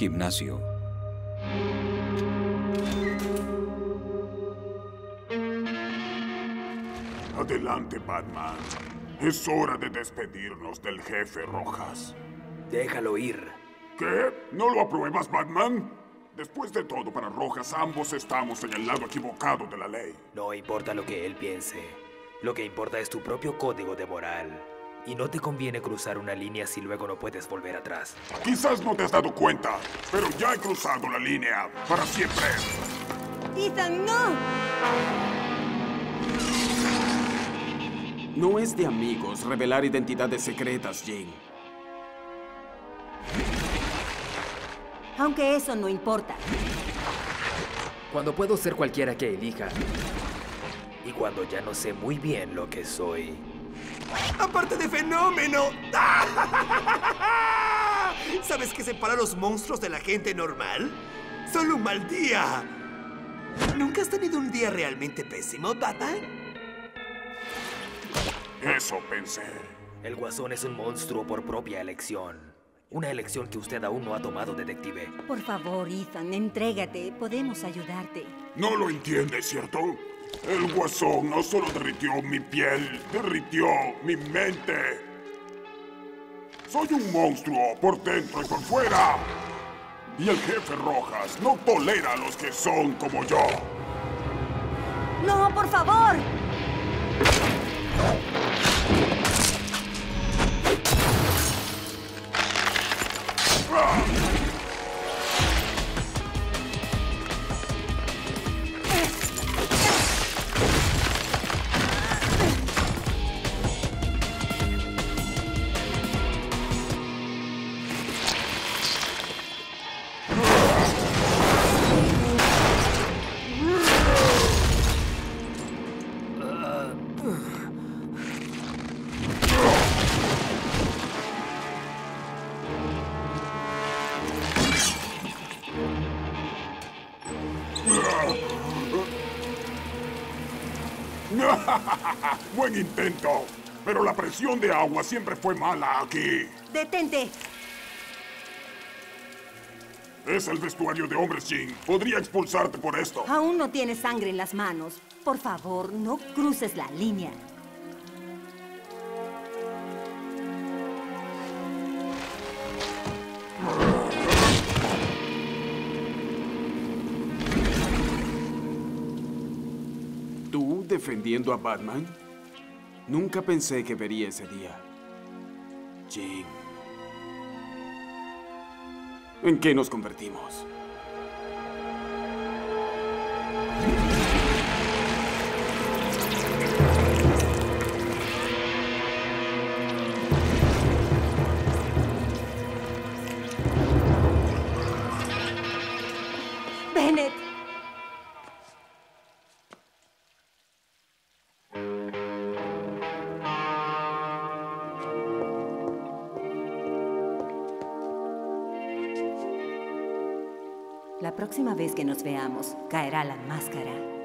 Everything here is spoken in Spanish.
Gimnasio. Adelante, Batman. Es hora de despedirnos del jefe Rojas. Déjalo ir. ¿Qué? ¿No lo apruebas, Batman? Después de todo, para Rojas ambos estamos en el lado equivocado de la ley. No importa lo que él piense. Lo que importa es tu propio código de moral. Y no te conviene cruzar una línea si luego no puedes volver atrás. Quizás no te has dado cuenta, pero ya he cruzado la línea para siempre. Ethan, no. No es de amigos revelar identidades secretas, Jane. Aunque eso no importa. Cuando puedo ser cualquiera que elija. Y cuando ya no sé muy bien lo que soy. ¡Aparte de fenómeno! ¿Sabes qué separa a los monstruos de la gente normal? Solo un mal día. ¿Nunca has tenido un día realmente pésimo, Batman? Eso pensé. El guasón es un monstruo por propia elección. Una elección que usted aún no ha tomado, detective. Por favor, Ethan, entrégate. Podemos ayudarte. No lo entiendes, ¿cierto? El guasón no solo derritió mi piel, derritió mi mente. Soy un monstruo por dentro y por fuera. Y el jefe Rojas no tolera a los que son como yo. ¡No, por favor! Buen intento. Pero la presión de agua siempre fue mala aquí. ¡Detente! Es el vestuario de hombres, Jin. Podría expulsarte por esto. Aún no tienes sangre en las manos. Por favor, no cruces la línea. ¿Tú defendiendo a Batman? Nunca pensé que vería ese día. Jane. ¿En qué nos convertimos? La próxima vez que nos veamos, caerá la máscara.